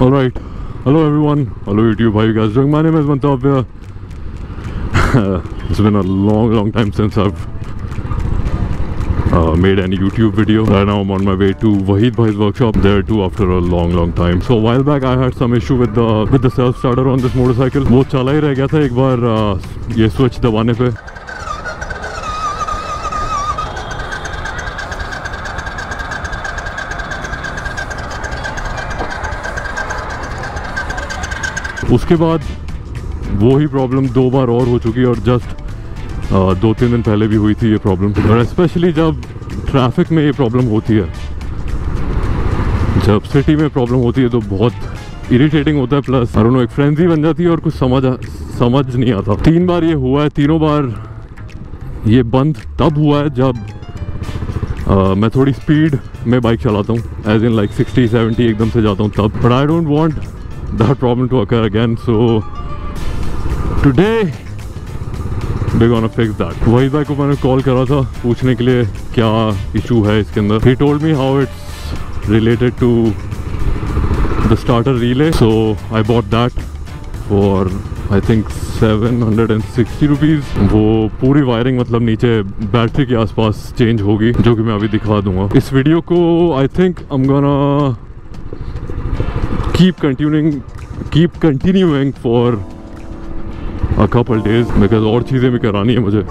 All right. Hello everyone. Hello YouTube. How you guys doing? My name is Mantavya. it's been a long, long time since I've uh, made any YouTube video. Right now I'm on my way to Wahid Bhai's workshop. There too after a long, long time. So a while back I had some issue with the with the self starter on this motorcycle. वो चला ही रह गया था एक बार uh, ये switch दबाने पे उसके बाद वो ही प्रॉब्लम दो बार और हो चुकी है और जस्ट दो तीन दिन पहले भी हुई थी ये प्रॉब्लम और स्पेशली जब ट्रैफ़िक में ये प्रॉब्लम होती है जब सिटी में प्रॉब्लम होती है तो बहुत इरिटेटिंग होता है. प्लस और एक फ्रेंजी बन जाती है और कुछ समझ समझ नहीं आता. तीन बार ये हुआ है तीनों बार ये बंद तब हुआ है जब आ, मैं थोड़ी स्पीड में बाइक चलाता हूँ. एज इन लाइक 60 70 एकदम से जाता हूँ तब. But I don't want that problem to occur again so today we gonna fix that वही भाई को मैंने कॉल करा था पूछने के लिए क्या इशू है इसके अंदर। Me how it's related to the starter relay so I bought that for I think seven hundred and sixty rupees वो पूरी वायरिंग मतलब नीचे बैटरी के आसपास चेंज होगी, जो कि मैं अभी दिखा दूँगा। इस वीडियो को I think I'm gonna keep continuing keep continuing for a couple days because और चीज़ें भी करानी है मुझे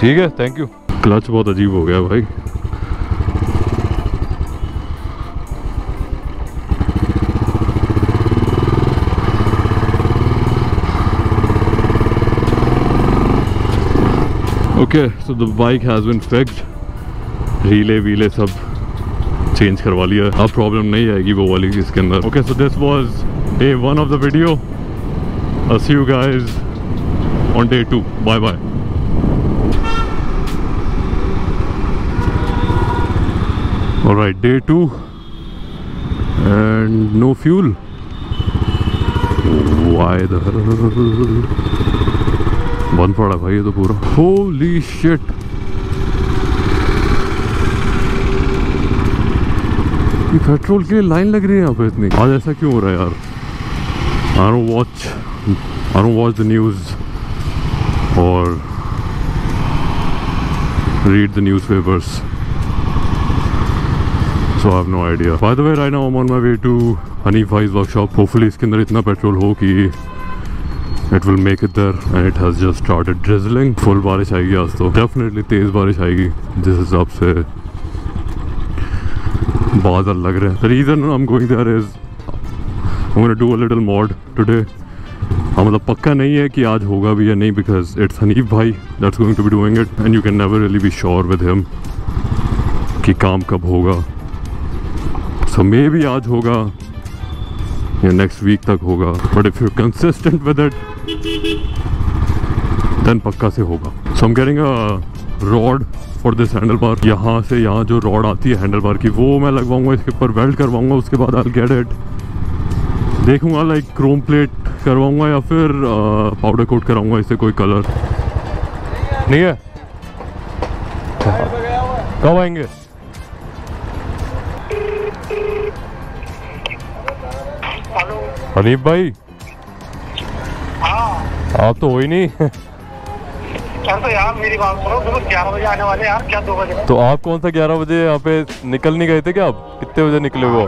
ठीक है थैंक यू क्लच बहुत अजीब हो गया भाई। Okay so the bike has been fixed relay वीले सब चेंज करवा लिया। अब प्रॉब्लम नहीं आएगी वो वाली इसके अंदर। Okay so this was day one of the video see you guys on day two bye bye All right, day two, and no fuel. Why the hell? बंद पड़ा भाई ये तो पूरा। होली शिट ये पेट्रोल के लिए लाइन लग रही है यहाँ पे इतनी। आज ऐसा क्यों हो रहा है यार? I don't watch I don't watch the news और read the newspapers. So I have no idea by the way I now I am on my way to Hanif's workshop hopefully इसके अंदर इतना पेट्रोल हो कि it will make it there and it has just started drizzling full बारिश आएगी आज तो. Definitely तेज बारिश आएगी. जिस हिसाब से बादल लग रहे हैं. Reason I am going there is I am do a little mod today हाँ मतलब पक्का नहीं है कि आज होगा भी या नहीं बिकॉज़ इट्स हनीफ भाई that's going to be doing it and you can never really be sure with him कि काम कब होगा. सो मे भी आज होगा, या नेक्स्ट वीक तक होगा but if you consistent with it then पक्का से होगा। सो हम getting a rod for this handlebar यहाँ से यहाँ जो रॉड आती है हैंडल बार की, वो मैं लगवाऊँगा, इसके ऊपर वेल्ड करवाऊँगा, उसके बाद आई गेट इट देखूँगा लाइक क्रोम प्लेट करवाऊँगा, या फिर पाउडर कोट कराऊँगा, इससे कोई कलर नहीं है? कब आएँगे? हनीफ भाई? हाँ। आप तो हो ही नहीं तो यार मेरी बात सुनो तुम ग्यारह बजे आने वाले यार क्या दो बजे? तो आप कौन सा ग्यारह बजे यहाँ पे निकल नहीं गए थे क्या आप कितने बजे निकले हो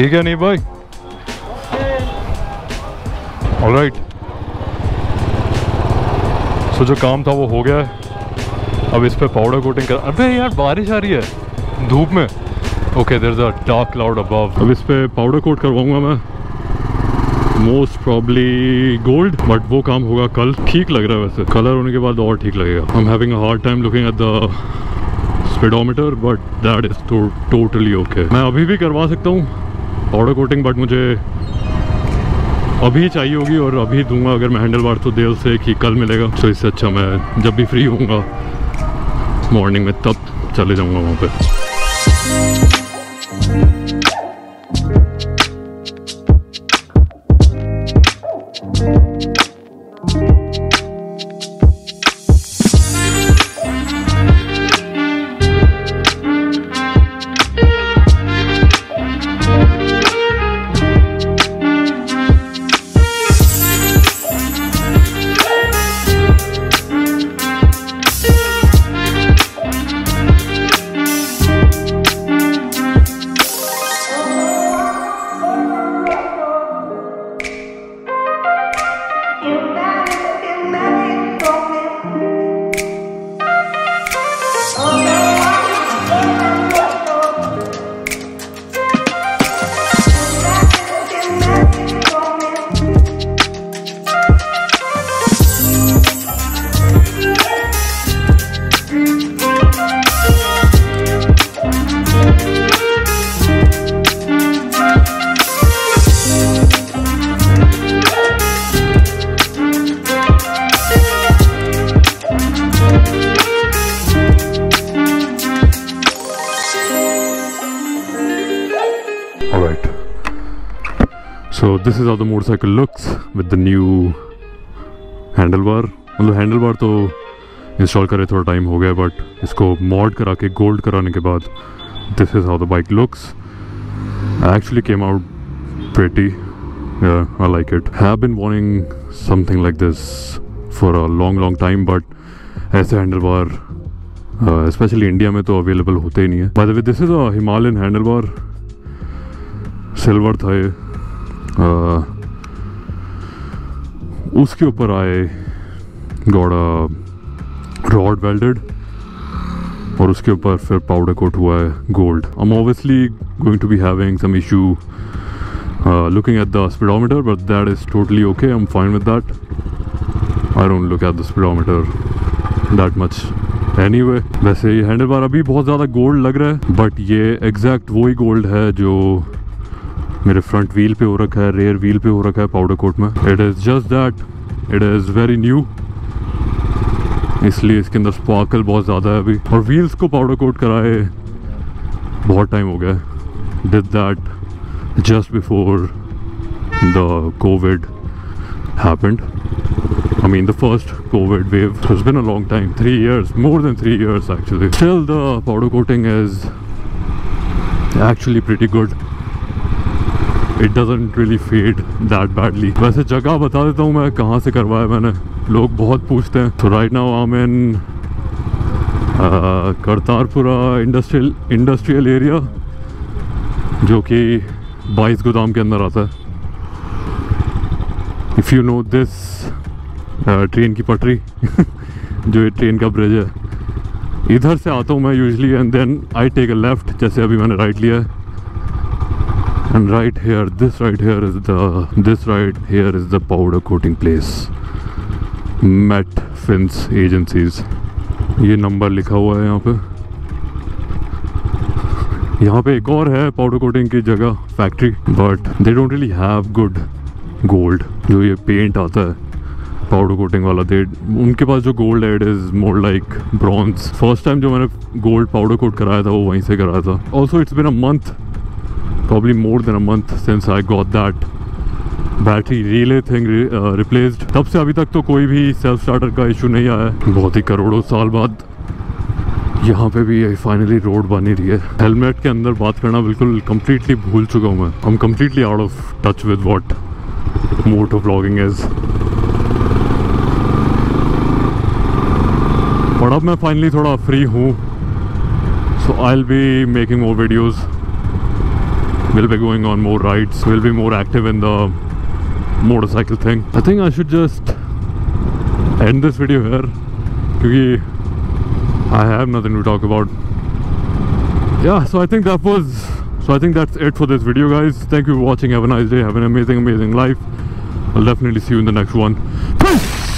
ठीक है, नहीं भाई? ऑलराइट सो जो काम था वो हो गया है। अब इस पे पाउडर कोटिंग कर अबे यार, बारिश आ रही है। धूप में। Okay there is a dark cloud above अब इस पे पाउडर कोट करवाऊँगा मैं। मोस्ट प्रॉब्ली गोल्ड बट वो काम होगा कल। ठीक लग रहा है वैसे। कलर होने के बाद और ठीक लगेगा। I am having a hard time looking at the speedometer but that is totally okay मैं अभी भी करवा सकता हूँ। पाउडर कोटिंग बट मुझे अभी चाहिए होगी और अभी दूँगा, अगर मैं हैंडल बार तो देर से कि कल मिलेगा तो इससे अच्छा मैं जब भी फ्री होऊँगा मॉर्निंग में तब चले जाऊँगा वहाँ पे। So this is how the motorcycle looks with the new handlebar. मतलब हैंडल बार तो इंस्टॉल करे थोड़ा टाइम हो गया बट इसको मॉड करा के गोल्ड कराने के बाद this is how the bike looks actually came out yeah i like it. Have been wanting something like this for a long long time but ऐसे हैंडल बार स्पेशली इंडिया में तो available होते ही नहीं है. The way this is a Himalayan handlebar silver था ये. अ, उसके ऊपर आए गॉड रॉड वेल्डेड, और उसके ऊपर फिर पाउडर कोट हुआ है gold I am obviously going to be having some issue looking at the speedometer, but that is totally okay. I'm fine with that. I don't look at the speedometer that much. Anyway, वैसे ये handle bar अभी बहुत ज़्यादा gold लग रहा है but ये exact वही गोल्ड है जो मेरे फ्रंट व्हील पे हो रखा है रेयर व्हील पे हो रखा है पाउडर कोट में। It is just that it is very new इसलिए इसके अंदर स्पार्कल बहुत ज़्यादा है अभी। और व्हील्स को पाउडर कोट कराए, बहुत टाइम हो गया did that just before the COVID happened I mean the first COVID wave has been a long time three years more than three years actually still the powder coating is actually very good It doesn't really fade that badly. वैसे जगह बता देता हूँ मैं कहाँ से करवाया मैंने। लोग बहुत पूछते हैं। तो right now I am Kartarpura industrial industrial area जो कि बाईस गोदाम के अंदर आता है। If you know this train की पटरी, जो ये ट्रेन का ब्रिज है। इधर से आता हूँ मैं usually and then I take a left जैसे अभी मैंने राइट लिया है। And right here this right here is the this right here is the powder coating place met fins agencies ये नंबर लिखा हुआ है यहाँ पे। यहाँ पे एक और है पाउडर कोटिंग की जगह factory but they don't really have good gold जो ये पेंट आता है पाउडर कोटिंग वाला दे उनके पास जो gold it is more like bronze first time जो मैंने गोल्ड पाउडर कोट कराया था, वो वहीं से कराया था। Also it's been a month probably more than a month since I got that battery relay thing replaced तब से अभी तक तो कोई भी सेल्फ स्टार्टर का इशू नहीं आया। है बहुत ही करोड़ों साल बाद यहाँ पे भी फाइनली रोड बनी रही है। हेलमेट के अंदर बात करना बिल्कुल कम्प्लीटली भूल चुका हूँ मैं। हम completely out of touch with what moto vlogging is और अब मैं फाइनली थोड़ा फ्री हूँ। So I'll be making more videos we'll be going on more rides. We'll be more active in the motorcycle thing. I think i should just end this video here because i have nothing to talk about. Yeah so i think that was so i think that's it for this video guys. Thank you for watching. Have a nice day. Have an amazing amazing life. I'll definitely see you in the next one. Peace